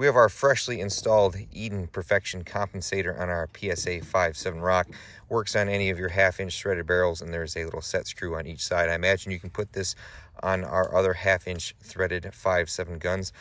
We have our freshly installed Eden Perfection compensator on our PSA 5.7 rock. Works on any of your half inch threaded barrels and there's a little set screw on each side. I imagine you can put this on our other half inch threaded 5.7 guns.